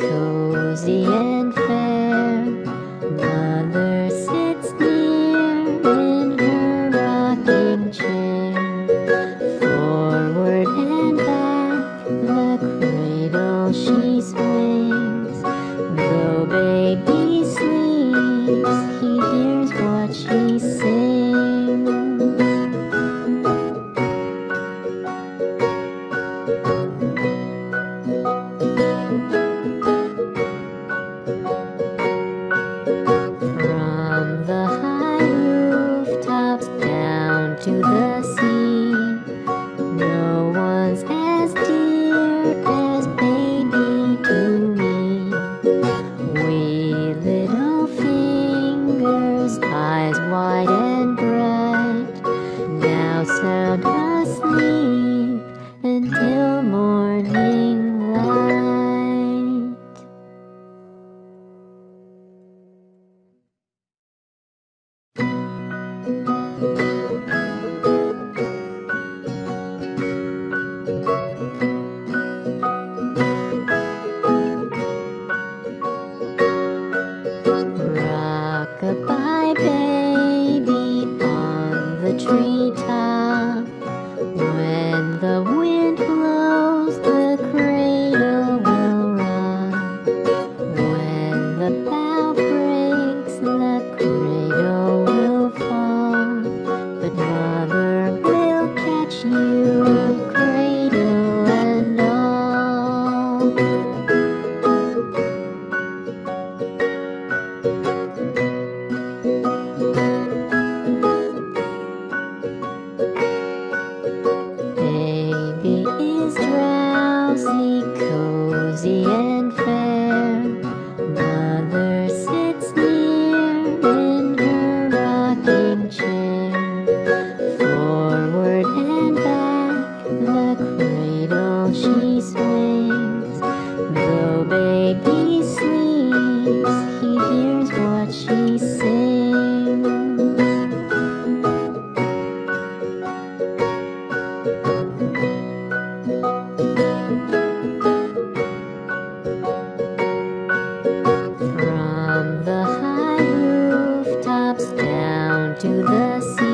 cozy, and cozy, and fair. Mother sits near in her rocking chair. to the sea.